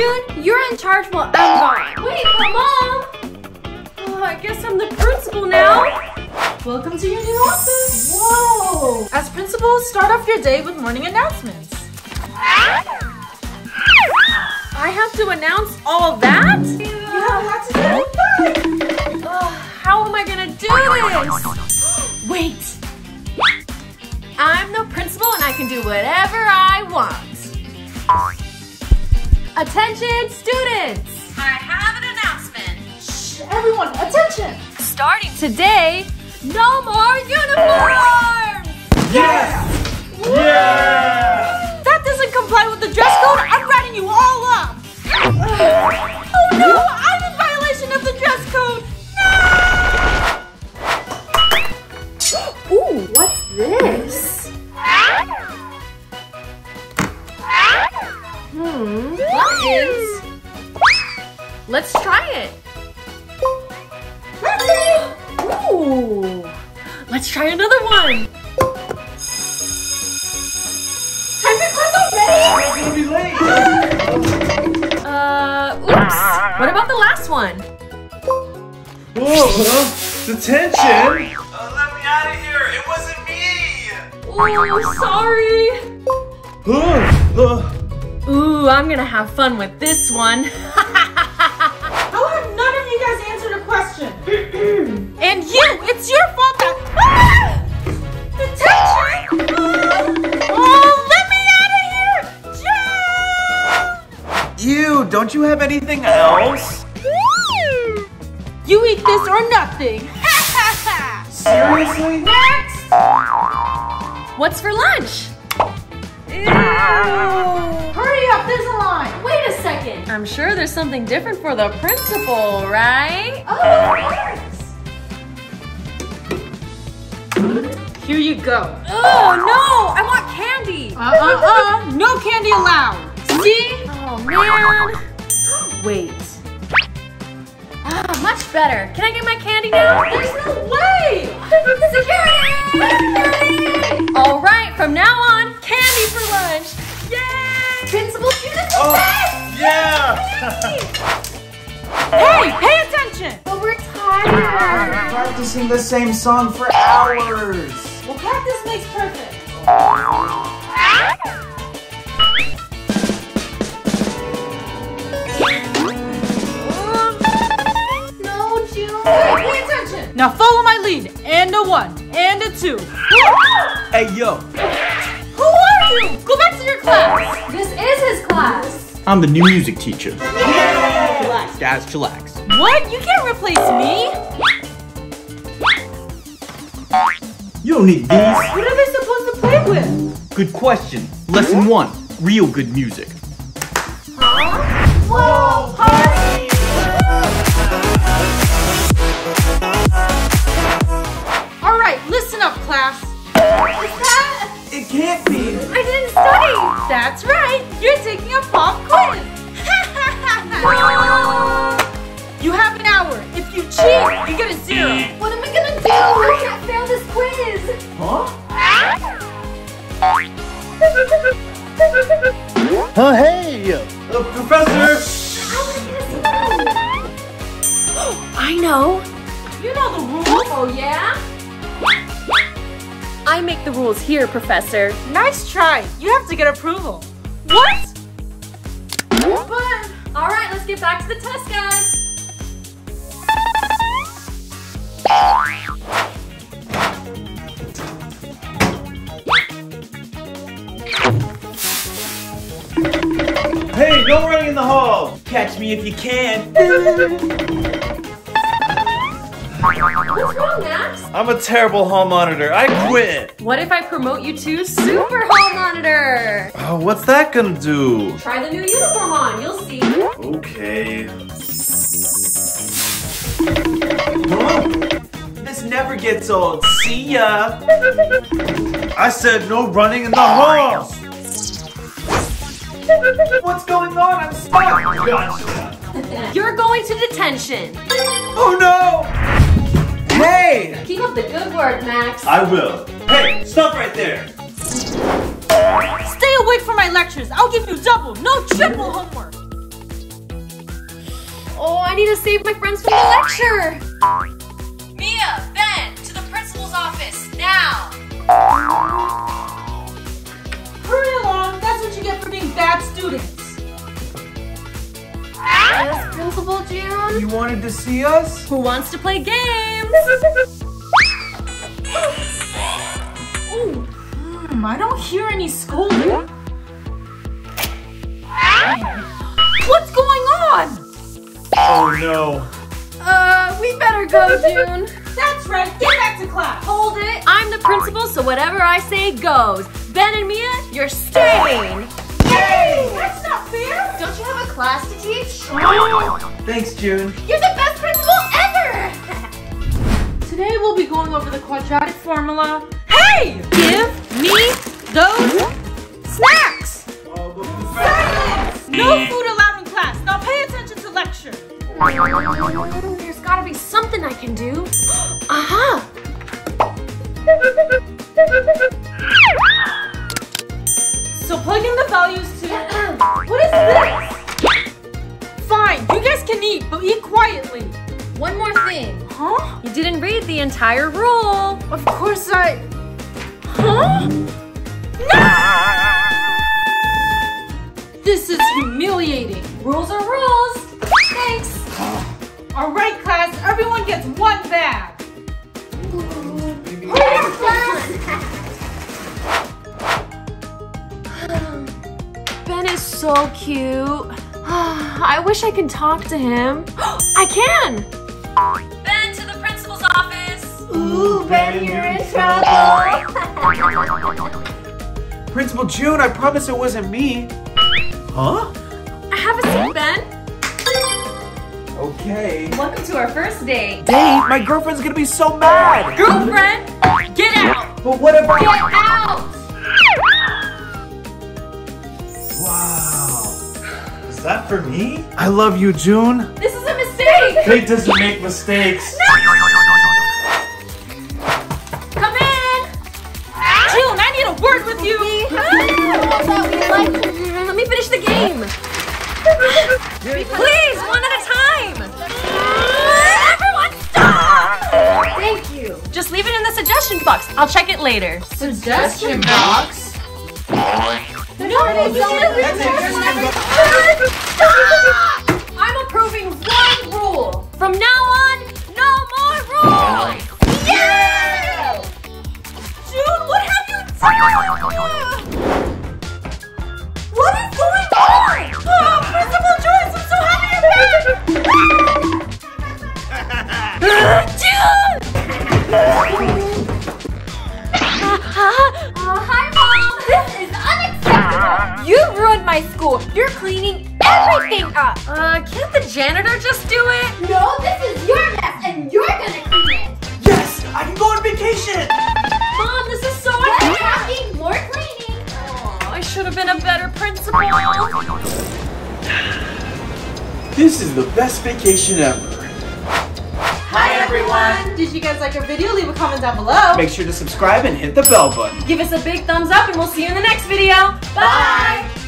June, you're in charge while I'm gone. Wait, but Mom! Oh, I guess I'm the principal now. Welcome to your new office. Whoa! As principal, start off your day with morning announcements. I have to announce all that? You have to do. How am I gonna do this? Wait! I'm the principal and I can do whatever I want. Attention students! I have an announcement. Shh, everyone, attention. Starting today, no more uniforms! Yes! Yeah! That doesn't comply with the dress code. I'm writing you all up. oh no, I'm in violation of the dress code. No! Ooh, what's this? Hmm, buttons. Let's try it. Ooh, let's try another one. Time for class already. I'm gonna be late! Uh, oops. What about the last one? Whoa! huh? Detention! Uh, let me out of here! It wasn't me! Ooh, sorry. Uh, uh, Ooh, I'm gonna have fun with this one. How have none of you guys answered a question? and you, it's your fault that. Ah! Detention! Ah! Oh, let me out of here! Jump! Ew, don't you have anything else? You eat this or nothing. Seriously? Next! What's for lunch? Hurry up, there's a line. Wait a second. I'm sure there's something different for the principal, right? Oh, Here you go. Oh no! I want candy. Uh uh uh, no candy allowed. See? Oh man. Wait. Ah, much better. Can I get my candy now? There's no way. Security! Hey, pay attention. But we're tired. Practicing the same song for hours! Well, practice makes perfect. Ah! No, June. Pay attention. Now follow my lead. And a one, and a two. Hey, yo! Who are you? Go back to your class. I'm the new music teacher. Relax. Guys, chillax. What? You can't replace me. You don't need these. What are they supposed to play with? Good question. Lesson one, real good music. You have an hour. If you cheat, you get a zero. What am I gonna do? I can't fail this quiz. Huh? Oh, hey! Uh, professor! I know. You know the rules. Oh yeah? I make the rules here, Professor. Nice try. You have to get approval. What? But All right, let's get back to the test, guys. No running in the hall! Catch me if you can! What's wrong, Max? I'm a terrible hall monitor. I quit! What if I promote you to Super Hall Monitor? Oh, what's that gonna do? Try the new uniform on, you'll see. Okay. Huh? This never gets old. See ya! I said no running in the halls! What's going on? I'm stuck! Gotcha! You're going to detention. Oh no! Hey! Keep up the good work, Max. I will. Hey, stop right there! stay away from my lectures. I'll give you double, no triple homework. Oh, I need to save my friends from the lecture. Mia, Ben, to the principal's office, now. Bad students. Yes, Principal June. You wanted to see us? Who wants to play games? Hmm, I don't hear any scolding. What's going on? Oh no. Uh, we better go, June. That's right. Get back to class. Hold it. I'm the principal, so whatever I say goes. Ben and Mia, you're staying. Hey, that's not fair. Don't you have a class to teach? Thanks, June. You're the best principal ever! Today we'll be going over the quadratic formula. Hey! Give me So plug in the values to... What is this? Fine, you guys can eat, but eat quietly. One more thing. Huh? You didn't read the entire rule. Of course I... Huh? No! So cute. I wish I could talk to him. I can! Ben to the principal's office! Ooh, Ben, you're in trouble! Principal June, I promise it wasn't me. Huh? I have a seat, Ben. Okay. Welcome to our first date. Date? My girlfriend's gonna be so mad. Girlfriend, get out! But what about- I... Get out! Is that for me? I love you, June. This is a mistake! Fate doesn't make mistakes. No. Come in! June, I need a word with you. Let me finish the game. Please, one at a time. Everyone stop! Thank you. Just leave it in the suggestion box. I'll check it later. Suggestion box. No, Stop! I'm approving one rule. From now on, no more rules. Yeah! June, what have you done? What is going on? Oh, Principal Joyce, I'm so happy you're You ruined my school. You're cleaning everything up. Uh, can't the janitor just do it? No, this is your mess and you're gonna clean it. Yes, I can go on vacation. Mom, this is so We're unfair. talking more cleaning. Oh, I should have been a better principal. This is the best vacation ever. Hi everyone! Did you guys like our video? Leave a comment down below. Make sure to subscribe and hit the bell button. Give us a big thumbs up and we'll see you in the next video. Bye.